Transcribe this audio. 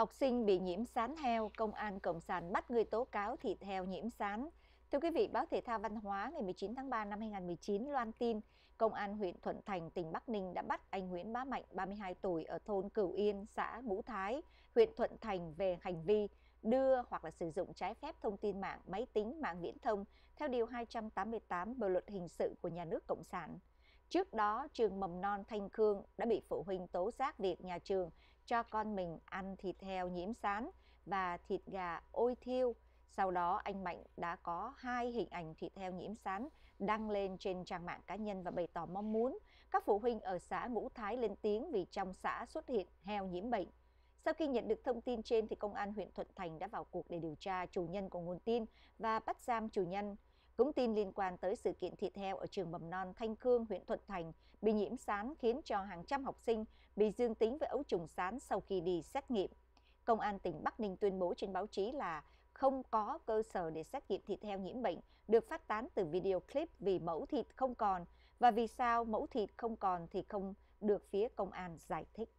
Học sinh bị nhiễm sán heo, công an Cộng sản bắt người tố cáo thịt heo nhiễm sán. Thưa quý vị, báo Thể thao Văn hóa ngày 19 tháng 3 năm 2019 loan tin, Công an huyện Thuận Thành, tỉnh Bắc Ninh đã bắt anh Nguyễn Bá Mạnh, 32 tuổi ở thôn Cửu Yên, xã Vũ Thái, huyện Thuận Thành về hành vi đưa hoặc là sử dụng trái phép thông tin mạng, máy tính, mạng viễn thông theo Điều 288 Bộ Luật Hình sự của Nhà nước Cộng sản. Trước đó, trường mầm non Thanh Khương đã bị phụ huynh tố giác việc nhà trường cho con mình ăn thịt heo nhiễm sán và thịt gà ôi thiêu. Sau đó, anh Mạnh đã có hai hình ảnh thịt heo nhiễm sán đăng lên trên trang mạng cá nhân và bày tỏ mong muốn các phụ huynh ở xã Ngũ Thái lên tiếng vì trong xã xuất hiện heo nhiễm bệnh. Sau khi nhận được thông tin trên thì công an huyện Thuận Thành đã vào cuộc để điều tra chủ nhân của nguồn tin và bắt giam chủ nhân. Cũng tin liên quan tới sự kiện thịt heo ở trường mầm non Thanh Khương, huyện Thuận Thành bị nhiễm sán khiến cho hàng trăm học sinh bị dương tính với ấu trùng sán sau khi đi xét nghiệm. Công an tỉnh Bắc Ninh tuyên bố trên báo chí là không có cơ sở để xét nghiệm thịt heo nhiễm bệnh được phát tán từ video clip vì mẫu thịt không còn và vì sao mẫu thịt không còn thì không được phía công an giải thích.